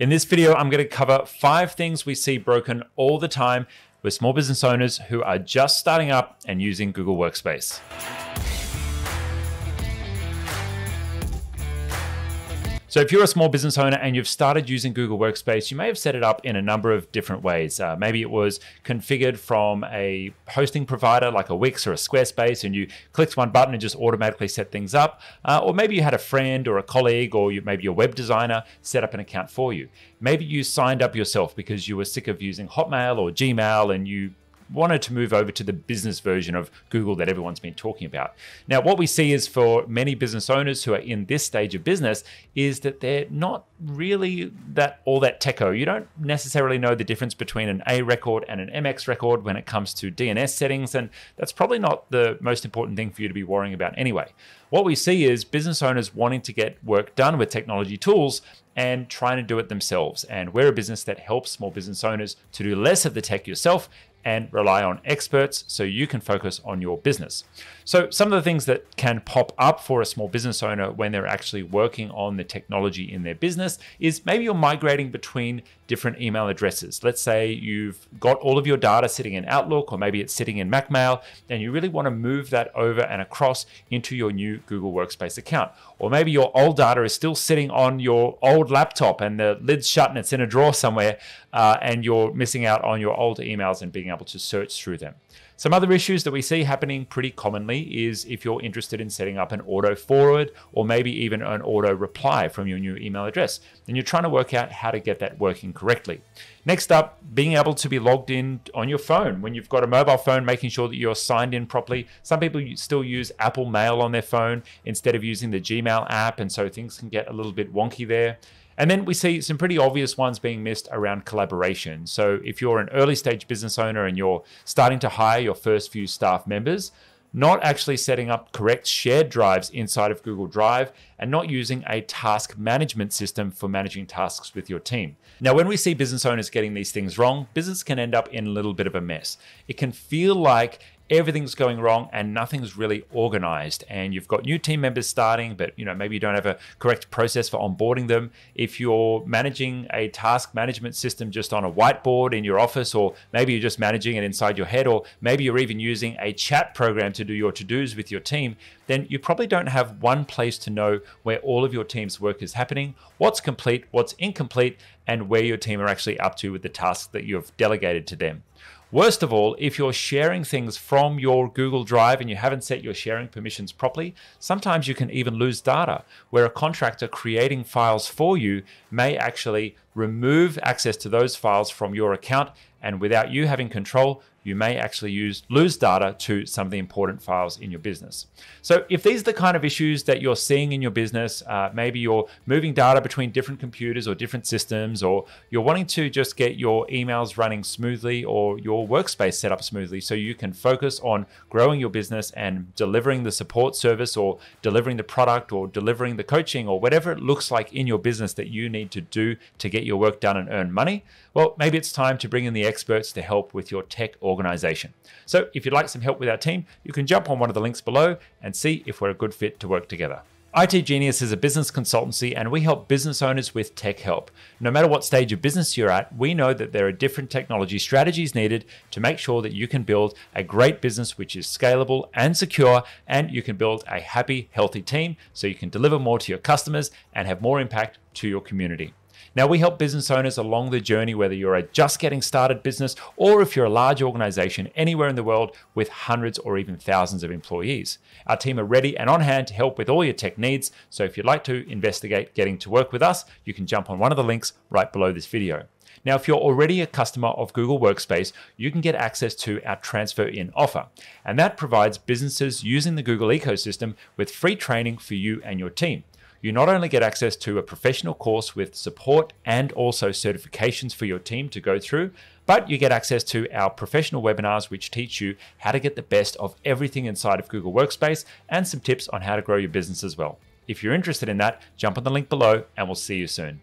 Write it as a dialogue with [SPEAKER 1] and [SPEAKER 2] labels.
[SPEAKER 1] In this video, I'm going to cover five things we see broken all the time with small business owners who are just starting up and using Google Workspace. So, if you're a small business owner and you've started using Google Workspace, you may have set it up in a number of different ways. Uh, maybe it was configured from a hosting provider like a Wix or a Squarespace, and you clicked one button and just automatically set things up. Uh, or maybe you had a friend or a colleague, or you, maybe your web designer set up an account for you. Maybe you signed up yourself because you were sick of using Hotmail or Gmail and you wanted to move over to the business version of Google that everyone's been talking about. Now, what we see is for many business owners who are in this stage of business is that they're not really that all that techo. You don't necessarily know the difference between an A record and an MX record when it comes to DNS settings, and that's probably not the most important thing for you to be worrying about anyway. What we see is business owners wanting to get work done with technology tools and trying to do it themselves. And we're a business that helps small business owners to do less of the tech yourself and rely on experts so you can focus on your business. So, some of the things that can pop up for a small business owner when they're actually working on the technology in their business is maybe you're migrating between different email addresses. Let's say you've got all of your data sitting in Outlook, or maybe it's sitting in MacMail, and you really want to move that over and across into your new Google Workspace account. Or maybe your old data is still sitting on your old laptop and the lid's shut and it's in a drawer somewhere, uh, and you're missing out on your old emails and being able to search through them. Some other issues that we see happening pretty commonly is if you're interested in setting up an auto forward or maybe even an auto reply from your new email address, and you're trying to work out how to get that working correctly. Next up, being able to be logged in on your phone. When you've got a mobile phone, making sure that you're signed in properly. Some people still use Apple Mail on their phone instead of using the Gmail app, and so things can get a little bit wonky there. And then we see some pretty obvious ones being missed around collaboration. So if you're an early stage business owner and you're starting to hire your first few staff members, not actually setting up correct shared drives inside of Google Drive, and not using a task management system for managing tasks with your team. Now, when we see business owners getting these things wrong, business can end up in a little bit of a mess. It can feel like everything's going wrong and nothing's really organized. And you've got new team members starting but you know maybe you don't have a correct process for onboarding them. If you're managing a task management system just on a whiteboard in your office or maybe you're just managing it inside your head or maybe you're even using a chat program to do your to-dos with your team then you probably don't have one place to know where all of your team's work is happening what's complete what's incomplete and where your team are actually up to with the tasks that you've delegated to them Worst of all, if you're sharing things from your Google Drive and you haven't set your sharing permissions properly, sometimes you can even lose data where a contractor creating files for you may actually remove access to those files from your account and without you having control, you may actually use lose data to some of the important files in your business. So if these are the kind of issues that you're seeing in your business, uh, maybe you're moving data between different computers or different systems, or you're wanting to just get your emails running smoothly or your workspace set up smoothly so you can focus on growing your business and delivering the support service or delivering the product or delivering the coaching or whatever it looks like in your business that you need to do to get your work done and earn money, well, maybe it's time to bring in the experts to help with your tech organization. So if you'd like some help with our team, you can jump on one of the links below and see if we're a good fit to work together. IT Genius is a business consultancy and we help business owners with tech help. No matter what stage of business you're at, we know that there are different technology strategies needed to make sure that you can build a great business which is scalable and secure, and you can build a happy, healthy team so you can deliver more to your customers and have more impact to your community. Now, we help business owners along the journey, whether you're a just getting started business or if you're a large organization anywhere in the world with hundreds or even thousands of employees. Our team are ready and on hand to help with all your tech needs. So if you'd like to investigate getting to work with us, you can jump on one of the links right below this video. Now, if you're already a customer of Google Workspace, you can get access to our Transfer In offer. And that provides businesses using the Google ecosystem with free training for you and your team you not only get access to a professional course with support and also certifications for your team to go through, but you get access to our professional webinars, which teach you how to get the best of everything inside of Google Workspace and some tips on how to grow your business as well. If you're interested in that, jump on the link below and we'll see you soon.